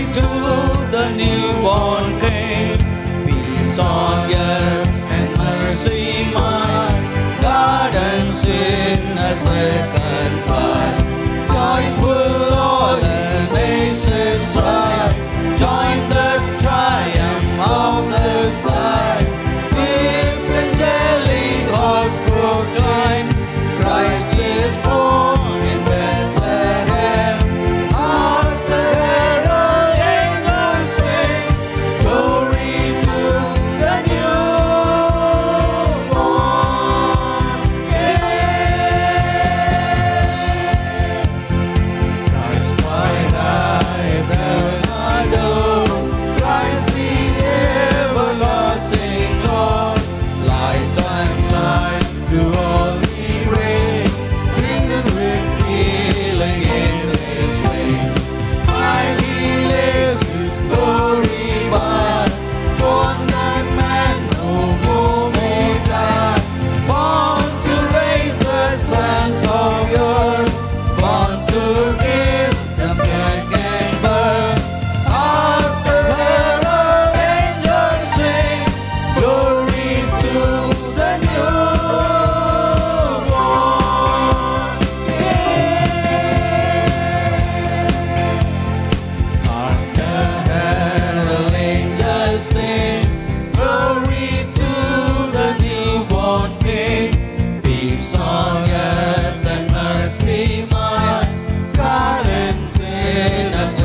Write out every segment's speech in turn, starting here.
to the newborn King, peace on earth and mercy mine, God and sinners reconciled.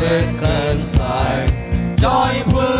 quyết cơn joy vui.